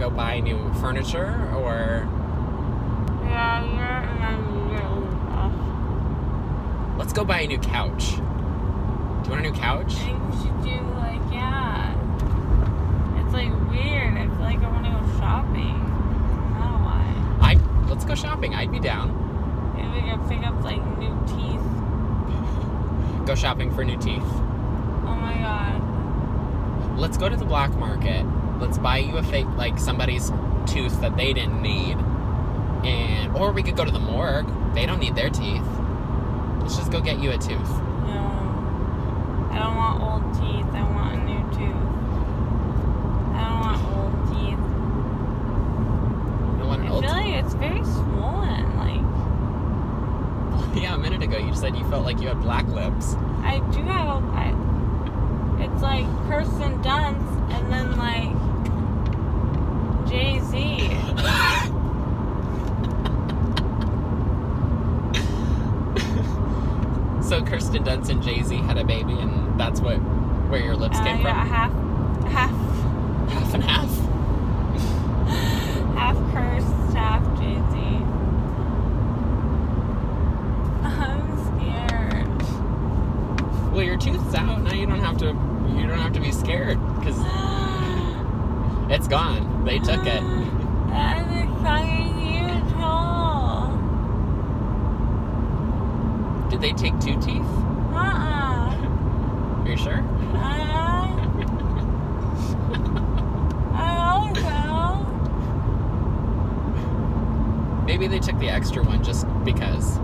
go buy new furniture or Yeah, you're and I'm you're let's go buy a new couch. Do you want a new couch? I think we should do like yeah. It's like weird. I feel like I want to go shopping. I don't know why. I let's go shopping. I'd be down. Maybe we can pick up like new teeth. Go shopping for new teeth. Oh my god. Let's go to the black market. Let's buy you a fake like somebody's tooth that they didn't need. And or we could go to the morgue. They don't need their teeth. Let's just go get you a tooth. No. I don't want old teeth. I want a new tooth. I don't want old teeth. You want an I old feel like it's very swollen. Like Yeah, a minute ago you said you felt like you had black lips. I do have. I, it's like Kirsten Dunst and then like Jay Z. so Kirsten Dunst and Jay Z had a baby, and that's what where your lips Uh, came yeah, from. half, half, Half and half. half cursed, half Jay Z. I'm scared. Well, your tooth's out now. You don't have to. You don't have to be scared because it's gone. They took it. Did they take two teeth? Uh-uh. Are you sure? Uh, I hope so. Maybe they took the extra one just because.